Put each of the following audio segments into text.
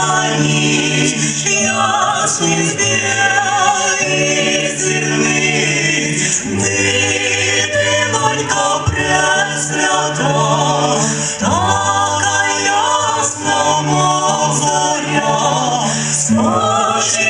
хранить ясный белый земли. Ты, ты, Бонька, пресвята, такая ясна, заря, спасибо.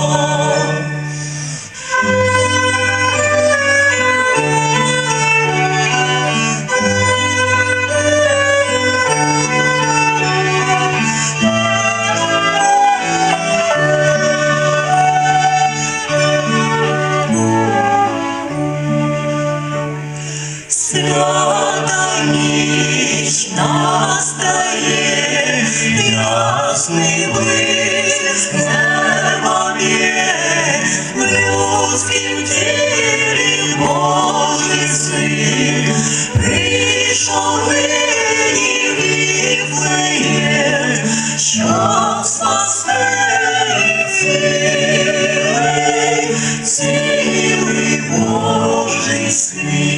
Свято ніч настає, ясний блиск неба б'є, в людськім тілі Божий син, прийшов нині віфлеє, що спасе цілий, цілий Божий світ.